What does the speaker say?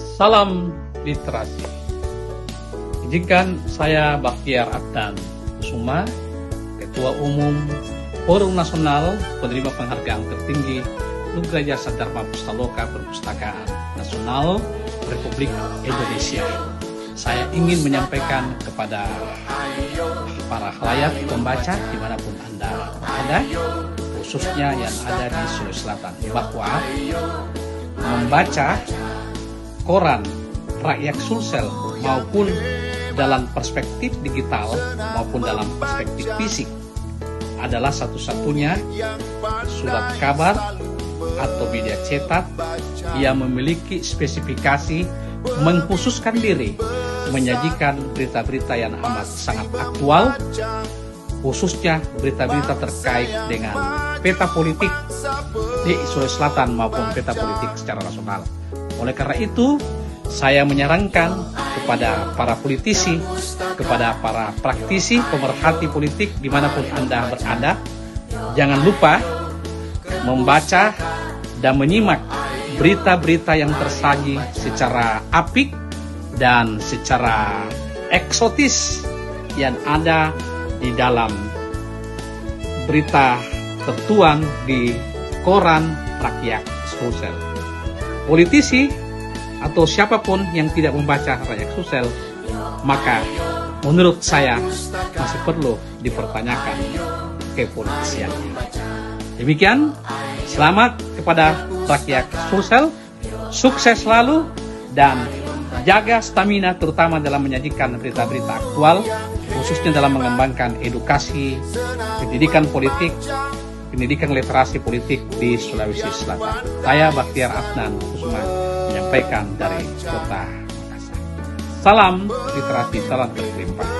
Salam literasi. Izinkan saya Baktiar Abdan Kusuma, Ketua Umum Forum Nasional Penerima Penghargaan Tertinggi Nugra Jasa Dharma Pustaloka Perpustakaan Nasional Republik Indonesia. Saya ingin menyampaikan kepada para halayak pembaca di mana pun Anda berada, khususnya yang ada di Sulawesi Selatan, bahwa membaca koran rakyat Sulsel maupun dalam perspektif digital maupun dalam perspektif fisik adalah satu-satunya surat kabar atau media cetak yang memiliki spesifikasi mengkhususkan diri menyajikan berita-berita yang amat sangat aktual khususnya berita-berita terkait dengan peta politik di Sulawesi Selatan maupun peta politik secara nasional. Oleh karena itu, saya menyarankan kepada para politisi, kepada para praktisi, pemerhati politik di mana pun Anda berada, jangan lupa membaca dan menyimak berita-berita yang tersaji secara apik dan secara eksotis yang ada di dalam berita tertuang di koran rakyat Sulsel. Politisi atau siapa pun yang tidak membaca rakyat Sulsel, maka menurut saya masih perlu dipertanyakan kepolisiannya. Demikian, selamat kepada rakyat Sulsel, sukses selalu dan jaga stamina terutama dalam menyajikan berita-berita aktual khususnya dalam mengembangkan edukasi, pendidikan politik, pendidikan literasi politik di Sulawesi Selatan. Saya Baktiar Afnan Kusuma menyampaikan dari kota Makassar. Salam literasi, salam berlimpah.